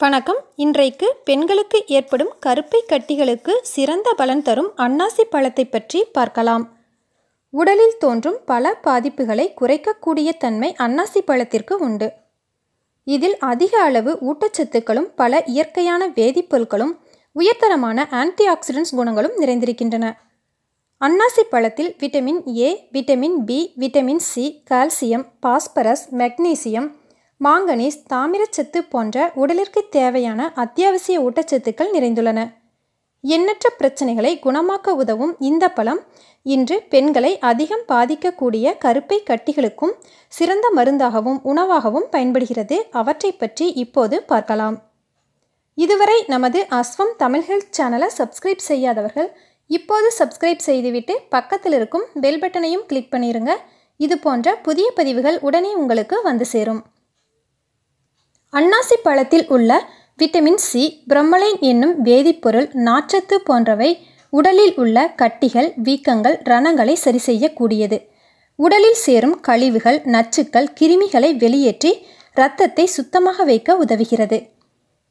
வணக்கம். இன்றைக்கு பெண்களுக்கு ஏற்படும் கருப்பை கட்டிகளுக்கு சிறந்த பலன் தரும் அன்னாசி பழத்தை பற்றி பார்க்கலாம். உடலில் தோன்றும் பல பாதிப்புகளை குறைக்கக்கூடிய தன்மை அன்னாசி பழத்திற்கு உண்டு. இதில் அதிக அளவு ஊட்டச்சத்துக்களும் பல இயற்கையான வேதிப்பொருட்களும் உயர்தரமான ஆன்டி ஆக்சிடென்ட்ஸ் குணங்களும் நிறைந்திருக்கின்றன. அன்னாசி பழத்தில் vitamin A vitamin B vitamin C calcium phosphorus magnesium manganese தாமிரச்சத்து போன்ற உடலிற்கு தேவையான அத்தியாவசிய ஊட்டச்சத்துக்கள் நிறைந்துள்ளன. எண்ணற்ற பிரச்சனைகளை குணமாக்க உதவும் இந்த பழம் இன்று பெண்களை அதிகம் பாதிக்கக்கூடிய கருப்பை கட்டிகளுக்கும் சிறந்த மருந்தாகவும் உணவாகவும் பயன்படுகிறது. அவற்றை பற்றி இப்போது பார்க்கலாம். இதுவரை நமது அஸ்வம் தமிழ் ஹெல்த் சேனலை சப்ஸ்கிரைப் செய்யாதவர்கள் இப்போது சப்ஸ்கிரைப் செய்துவிட்டு பக்கத்தில் இருக்கும் பெல் பட்டனையும் கிளிக் பண்ணிடுங்க இது போன்ற புதிய பதிவுகள் உடனே உங்களுக்கு வந்து சேரும். அன்னாசி பழத்தில் உள்ள விட்டமின் சி பிரம்மலைன் என்னும் வேதிப்பொருள் நாச்சத்து போன்றவை உடலில் உள்ள கட்டிகள் வீக்கங்கள் ரணங்களை சரி செய்யக்கூடியது. உடலில் சேரும் கழிவுகள் நச்சுக்கள் கிருமிகளை வெளியேற்றி இரத்தத்தை சுத்தமாக வைக்க உதவுகிறது.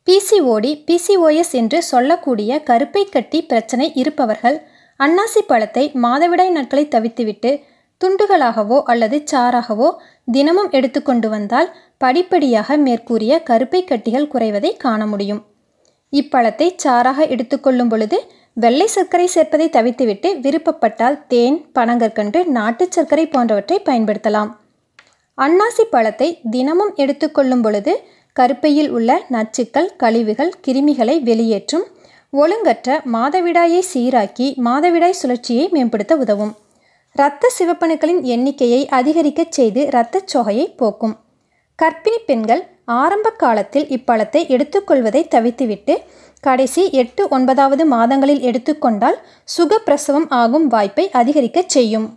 பிசிஓடி பிசிஓஎஸ் என்று சொல்லக்கூடிய கருப்பை கட்டி பிரச்சனை இருப்பவர்கள் அன்னாசி பழத்தை மாதவிடாய் நாட்களை தவித்துவிட்டு துண்டுகளாகவோ அல்லது சாறாகவோ தினமும் எடுத்துக்கொண்டு வந்தால் படிப்படியாக மேற்கூறிய கருப்பை கட்டிகள் குறைவதை காண முடியும். இப்பழத்தை சாறாக எடுத்துக்கொள்ளும் பொழுது வெள்ளை சர்க்கரை சேர்ப்பதை தவிர்த்துவிட்டு விருப்பப்பட்டால் தேன் பனங்கற்கண்டு நாட்டு சர்க்கரை போன்றவற்றை பயன்படுத்தலாம். அன்னாசி பழத்தை தினமும் எடுத்துக்கொள்ளும் பொழுது கருப்பையில் உள்ள நச்சுக்கள் கழிவுகள் கிருமிகளை வெளியேற்றும் ஒழுங்கற்ற மாதவிடாயை சீராக்கி மாதவிடாய் சுழற்சியை மேம்படுத்த உதவும். இரத்த சிவப்பணுக்களின் எண்ணிக்கையை அதிகரிக்கச் செய்து இரத்தச் சோகையை போக்கும். கர்ப்பிணி பெண்கள் ஆரம்ப காலத்தில் இப்பழத்தை எடுத்துக்கொள்வதை தவிர்த்துவிட்டு கடைசி எட்டு ஒன்பதாவது மாதங்களில் எடுத்துக்கொண்டால் சுகப்பிரசவம் ஆகும் வாய்ப்பை அதிகரிக்கச் செய்யும்.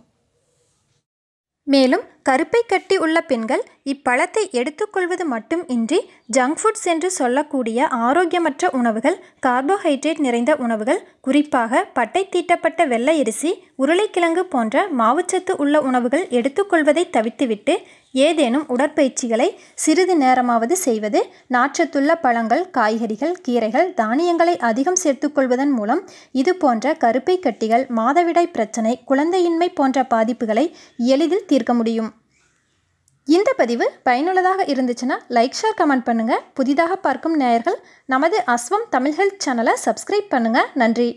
மேலும் கருப்பை கட்டி உள்ள பெண்கள் இப்பழத்தை எடுத்துக்கொள்வது மட்டும் இன்றி ஜங்க் ஃபுட்ஸ் என்று சொல்லக்கூடிய ஆரோக்கியமற்ற உணவுகள் கார்போஹைட்ரேட் நிறைந்த உணவுகள் குறிப்பாக பட்டை தீட்டப்பட்ட வெள்ளை அரிசி உருளைக்கிழங்கு போன்ற மாவுச்சத்து உள்ள உணவுகள் எடுத்துக்கொள்வதை தவிர்த்துவிட்டு ஏதேனும் உடற்பயிற்சிகளை சிறிது நேரமாவது செய்வது நாற்றத்துள்ள பழங்கள் காய்கறிகள் கீரைகள் தானியங்களை அதிகம் சேர்த்துக்கொள்வதன் மூலம் இது போன்ற கருப்பை கட்டிகள் மாதவிடாய் பிரச்சனை குழந்தையின்மை போன்ற பாதிப்புகளை எளிதில் தீர்க்க முடியும். இந்த பதிவு பயனுள்ளதாக இருந்துச்சுன்னா லைக் ஷேர் கமெண்ட் பண்ணுங்கள் புதிதாக பார்க்கும் நேயர்கள் நமது அஸ்வம் தமிழ் ஹெல்த் சேனலை சப்ஸ்கிரைப் பண்ணுங்கள் நன்றி.